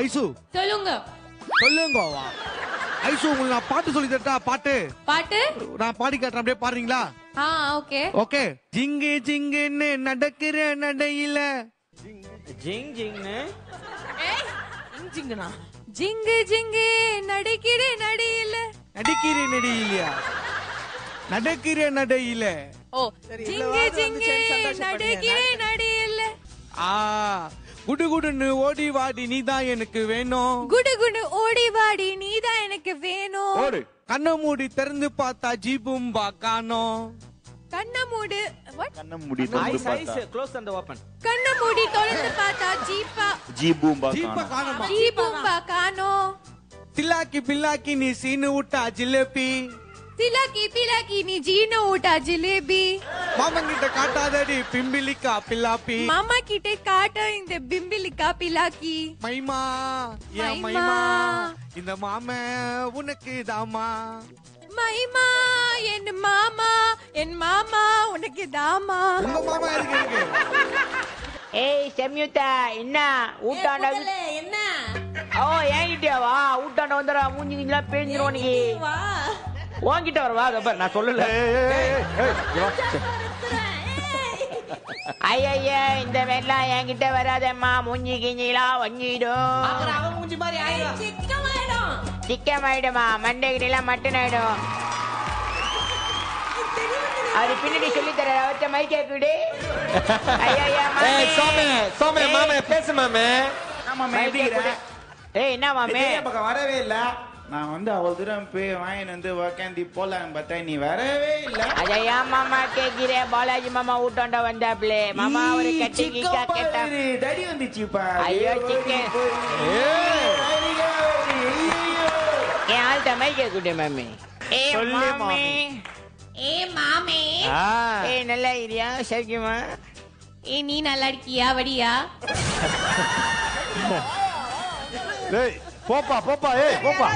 Ice. சொல்லுங்க. சொல்லுங்கோவா ice உங்களுக்கு நான் பாட்டு சொல்லி தரட்டா? பாட்டு? பாட்டு? நான் பாடி காட்டுறேன் அப்படியே பாடுறீங்களா? ஆ ஓகே. ஓகே. ஜிங்கு ஜிங்குன்னு நடக்கிற நடையில. ஜிங் ஜிங்னு ஜிங்கனா ஜிங்கு ஜிங்கு நடிக்கிற நடியில. நடிக்கிற நடையிலையா நடக்கிற நடையில. ஓ ஜிங்கு ஜிங்கு. நடிக்கிற நடியில. ஆ. குடு குடுன்னு ஓடி வாடி நீதான் எனக்கு வேணும். குடு குடு ஓடி வாடி நீதான் எனக்கு வேணும். ஓடு. கண்ணை மூடி திறந்து பார்த்தா ஜீபும் காணோம் கண்ண மூடு what? கண்ணம் முடி திறந்து பார்த்தா. க்ளோஸ் அண்ட் ஓபன் கண்ண மூடி தொலைந்து பார்த்தா ஜீப்பா. ஜி பூம்பா ஜீப்ப காணோம். காணோமா? ஜீபும்பா காணோம் தில்லாக்கி பில்லாக்கி நீ சீனு விட்டா ஜிலேபி. திலாக்கி திலாக்கி நீ ஜீனு ஊட்டா ஜிலேபி. மாமங்கிட்ட காட்டாதடி பிம்பிலிக்கா பில்லாப்பி. மாமா கிட்ட காட்ட இந்த பிம்பிலிக்கா பிலாக்கி மைமா ஏன் மைமா. மைமா இந்த மாம உனக்கு தாமா மைமா என் மாமா என் மாமா உனக்கு தாமா உங்க மாமா இருக்கு ஏய் செம்யுத்தா என்ன? ஊட்டாண்ட என்ன? ஓ என்கிட்டயா வா ஊட்டாண்ட வந்துடா மூஞ்சி கிஞ்சலாம் பேஞ்சிரும் உனக்கு வா உன்கிட்ட வர வா அதோ பாரு நான் சொல்லல. ஐயா இந்த வெள்ளம் என்கிட்ட வராதம்மா. மூஞ்சி கிஞ்சிலாம் வஞ்சிடும். அவன் மூஞ்சி மாதிரி ஆயிடும். சிக்கமாயிடும். மட்டன் ஆயிடும் அது பின்னாடி சொல்லி தர அவர்கிட்ட மைக்கே கூடு ஐயா சோமே சோமே மாமே பேசு மாமே. ஏய் என்ன மாமே? பக்கம் வரவே இல்ல. நான் வந்து அவ்வளவு தூரம் போய் வாங்கிட்டு வந்து உக்காந்து போலான்னு பார்த்தா நீ வரவே இல்ல. ஐயா மாமா கேக்குறே? பாலாஜி மாமா ஊட்டாண்ட வந்தாப்லே. மாமா ஒரு கட்டி கிக்கா கேட்டா தடி வந்துச்சுப்பா ஐயோ, சிக்கன். என் ஆள்கிட்ட மைக்கே கூடு மாமி. ஏ மாமி. ஏ மாமே. ஏய் நல்லா இருக்கியா? சௌக்கியமா? ஏ நீ நல்லா இருக்கியா? வடியா? ஏய், போப்பா போப்பா ஏய் போப்பா